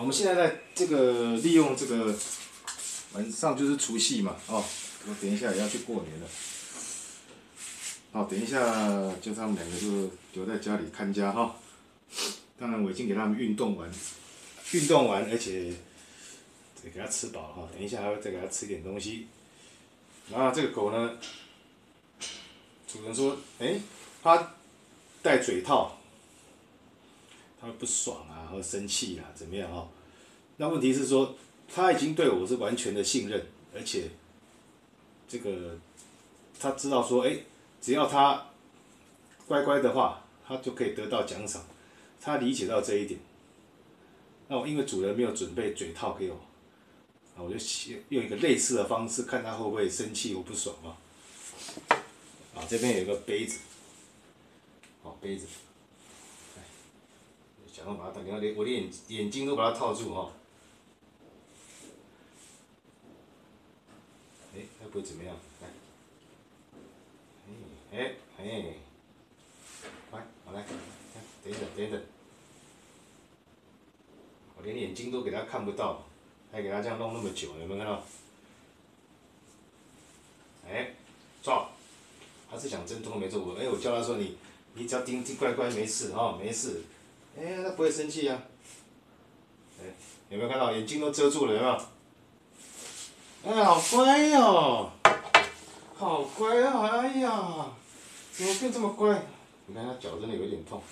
我们现在在这个利用这个晚上就是除夕嘛，哦，我等一下也要去过年了。好，等一下就他们两个就留在家里看家哈。当然我已经给他们运动完，运动完而且给给他吃饱哈，等一下还会再给他吃点东西。然后这个狗呢，主人说，哎，它戴嘴套。他会不爽啊，或生气啊，怎么样哈？那问题是说，他已经对我是完全的信任，而且这个他知道说，哎，只要他乖乖的话，他就可以得到奖赏。他理解到这一点。那我因为主人没有准备嘴套给我，啊，我就用一个类似的方式，看他会不会生气或不爽啊。啊，这边有一个杯子，好杯子。想要把它，你看连我的眼眼睛都把它套住哈。哎，还不会怎么样，来。哎哎哎，来，我来，等一等，等一等。我连眼睛都给他看不到，还给他这样弄那么久，有没有看到？哎，抓！他是想挣脱没错，我哎，我叫他说你，你只要盯盯乖乖没事哦，没事。哎，他不会生气呀。哎，有没有看到眼睛都遮住了？有没有？哎，好乖哟，好乖啊！哎呀，怎么变这么乖？你看他脚真的有点痛，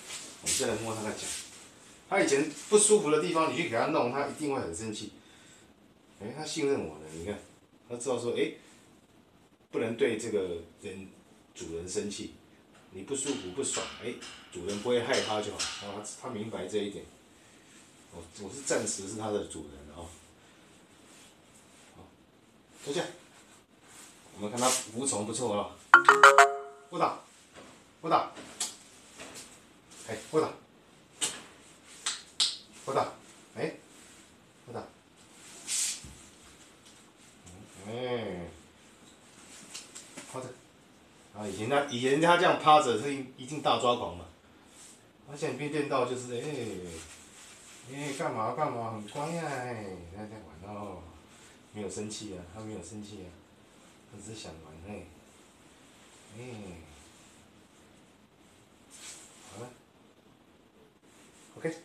我们再来摸他的脚。他以前不舒服的地方，你去给他弄，他一定会很生气。哎，他信任我了，你看，他知道说，哎，不能对这个人主人生气。你不舒服不爽，哎，主人不会害他就好，啊，他明白这一点。我我是暂时是他的主人哦。好，坐下。我们看他服从不错哦。不打，不打。哎，不打，不打，哎，不打。哎，好的。啊，以前他以前他这样趴着，他一一定大抓狂嘛。他现在变电到就是哎，哎干嘛干嘛很乖呀，哎在在玩哦，没有生气啊，他没有生气啊，他只是想玩哎，哎，好了，OK。